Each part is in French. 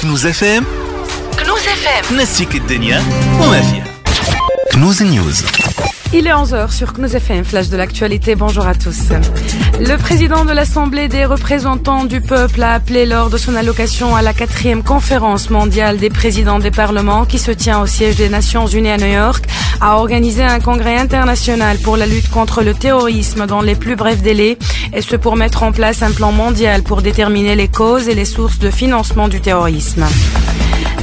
كنوز اف ام كنوز اف ام نسيك الدنيا وما فيها كنوز نيوز Il est 11h sur Knous FM, flash de l'actualité. Bonjour à tous. Le président de l'Assemblée des représentants du peuple a appelé lors de son allocation à la quatrième conférence mondiale des présidents des parlements qui se tient au siège des Nations Unies à New York à organiser un congrès international pour la lutte contre le terrorisme dans les plus brefs délais et ce pour mettre en place un plan mondial pour déterminer les causes et les sources de financement du terrorisme.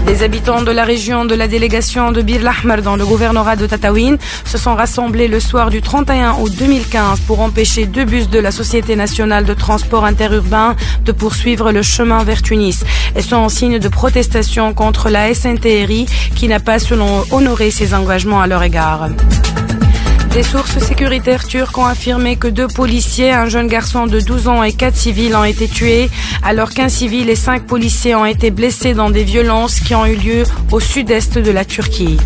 Les habitants de la région de la délégation de Bir Lahmar dans le gouvernorat de Tataouine se sont rassemblés le soir du 31 août 2015 pour empêcher deux bus de la Société nationale de transport interurbain de poursuivre le chemin vers Tunis et sont en signe de protestation contre la SNTRI qui n'a pas selon honoré ses engagements à leur égard. Des sources sécuritaires turques ont affirmé que deux policiers, un jeune garçon de 12 ans et quatre civils ont été tués, alors qu'un civil et cinq policiers ont été blessés dans des violences qui ont eu lieu au sud-est de la Turquie.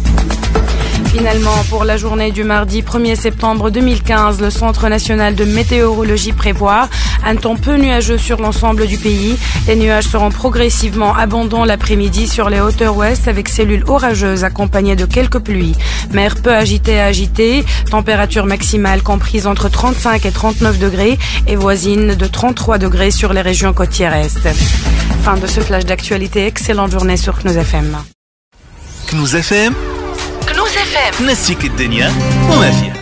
Finalement, pour la journée du mardi 1er septembre 2015, le Centre national de météorologie prévoit un temps peu nuageux sur l'ensemble du pays. Les nuages seront progressivement abondants l'après-midi sur les hauteurs ouest avec cellules orageuses accompagnées de quelques pluies. Mer peu agitée à agitée, température maximale comprise entre 35 et 39 degrés et voisine de 33 degrés sur les régions côtières est. Fin de ce flash d'actualité. Excellente journée sur CNews FM. FM FM. Na SIC de o uma.